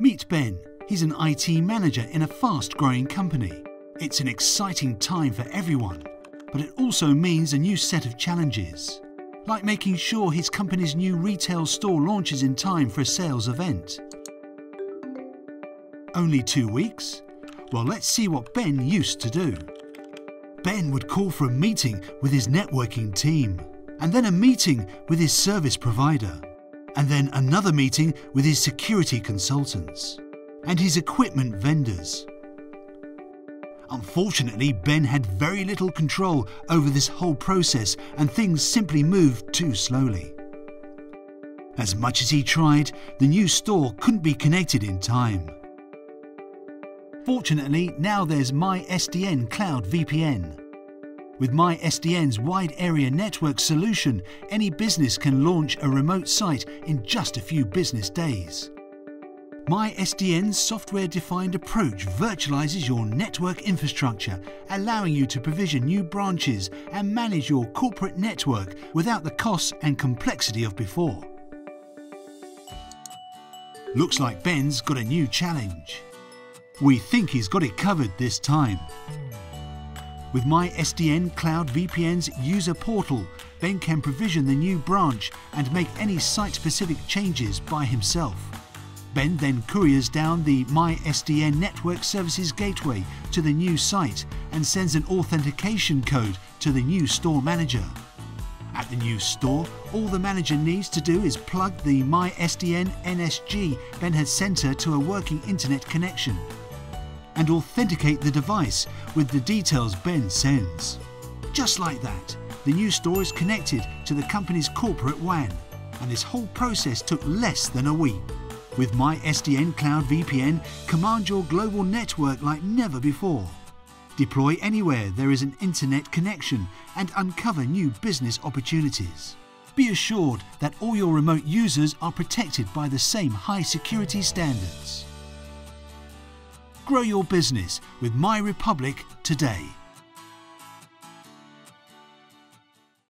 Meet Ben. He's an IT manager in a fast growing company. It's an exciting time for everyone, but it also means a new set of challenges, like making sure his company's new retail store launches in time for a sales event. Only two weeks? Well, let's see what Ben used to do. Ben would call for a meeting with his networking team, and then a meeting with his service provider, and then another meeting with his security consultants, and his equipment vendors. Unfortunately, Ben had very little control over this whole process and things simply moved too slowly. As much as he tried, the new store couldn't be connected in time. Fortunately, now there's MySDN Cloud VPN. With MySDN's wide area network solution, any business can launch a remote site in just a few business days. MySDN's software-defined approach virtualizes your network infrastructure, allowing you to provision new branches and manage your corporate network without the costs and complexity of before. Looks like Ben's got a new challenge. We think he's got it covered this time. With MySDN Cloud VPN's user portal, Ben can provision the new branch and make any site-specific changes by himself. Ben then couriers down the MySDN Network Services Gateway to the new site and sends an authentication code to the new store manager. At the new store, all the manager needs to do is plug the MySDN NSG Ben had sent her to a working internet connection and authenticate the device with the details Ben sends. Just like that, the new store is connected to the company's corporate WAN, and this whole process took less than a week. With MySDN Cloud VPN, command your global network like never before. Deploy anywhere there is an internet connection and uncover new business opportunities. Be assured that all your remote users are protected by the same high security standards. Grow your business with MyRepublic today.